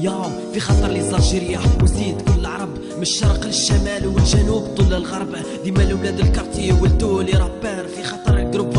ياو في خطر لزالجيريا وزيد كل العرب من الشرق للشمال والجنوب طول الغرب. ديما الأولاد الكارتيه ولدوا لي رابير في خطر جروب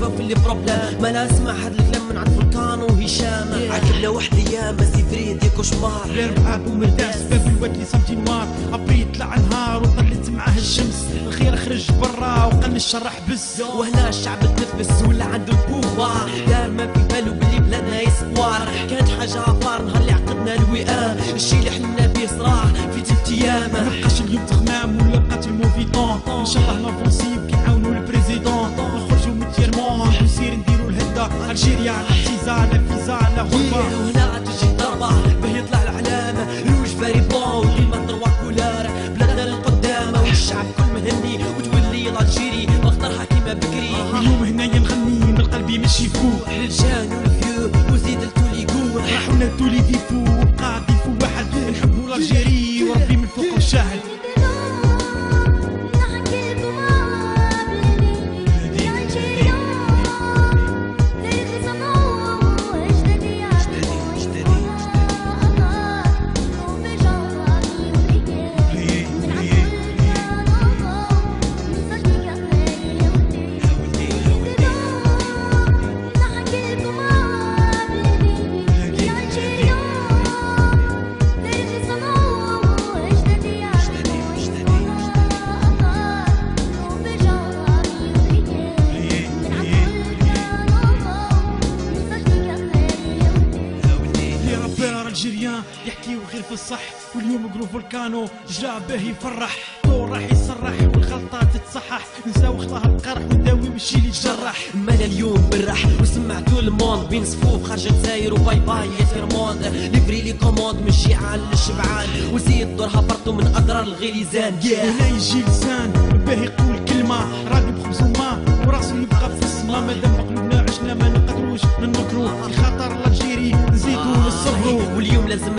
بروفا في اللي بروبلام ما لا أسمع هاد الكلام من عند فولكانو هشام عكلا واحد أيام سي فريد يا كوشمار. الاربعاء ومرداس باب الواد اللي صمتي نوار ابري طلع نهار وطلت معاه الشمس الخير خرج برا وقال الشر حبس وهنا الشعب تنفس ولا عنده البوفوار دار ما في بالو بلي بلادنا يسوار. كانت حاجة ابار نهار اللي عقدنا الوئام. الشي اللي حلنا بيه صراح في تلت أيام. ما اليوم لا تيزا لا فيزا لا غربه وهنا تجي الضربه باه يطلع العلام روج فاري بلون وديما تروا كولار بلادنا للقدام والشعب كل مهني. وتولي الجيري واختارها كيما بكري. اليوم هنايا من قلبي ماشي فوق للجان والفيو وزيد يقول راحونا التولي ديفو وبقى ديفو واحد الجيري في الصح واليوم قرو فولكانو جا به يفرح. دور راح يصرح والغلطات تتصحح نساو خطاها القرح ونداوي مشي اللي تجرح. مالا اليوم بالرح وسمعتو الموند بين صفوف خرج جزاير وباي باي يا تيرموند ليفري لي كوموند من الشيعان للشبعان وزيد دورها برطو من أضرار الغليزان. ولا يجي لسان به يقول كلمة. راضي بخبز وما وراسو يبقى في السما مادام قلوبنا عشنا ما نقدروش ننكرو. في خاطر الجيري نزيدو نصبرو واليوم لازم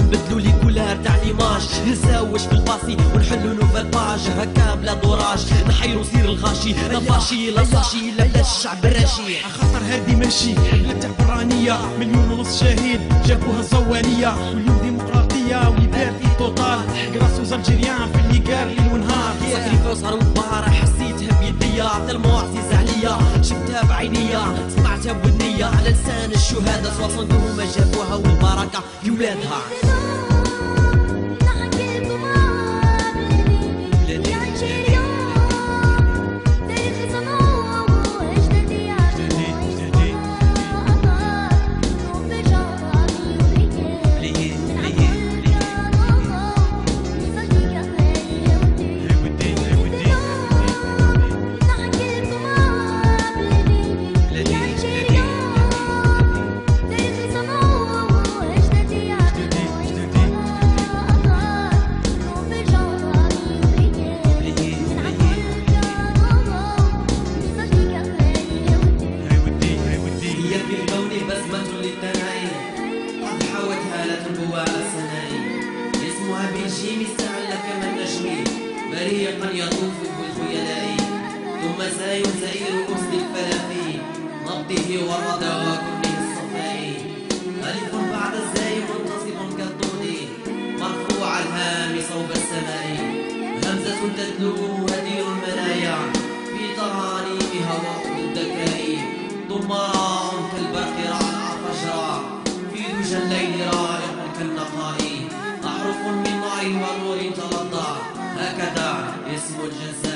نساوش في الباسي ونحلو نوفال باج هكا بلا دوراج نحيرو سير الغاشي لا فاشي لا ساشي لا لا الشعب الراشي. خاطر هادي ماشي. بلاد تاع برانيه مليون ونص شهيد. جابوها الزوانية. واليوم ديمقراطية. وليبرتي توتال كراسوز الجيريان في اللي قال ليل ونهار. ساكريفاو صار وبار حسيتها بيديا تلمو عزيز عليا شفتها بعينيا سمعتها بودنيا على لسان الشهداء سواصن هما جابوها والبركة في تجهيم استعل كما تجميل بريقا يطوف بالخيلاء ثم ساي زئير الأسد الفلافي نبضه ورد وكله الصفاء. ألف بعد الزاي منتصب كالطود. مرفوع الهام صوب السماء. همزة تتلوه هدي المنايا. في ترانيمها وقت الذكاء. ثم رأى Would you say?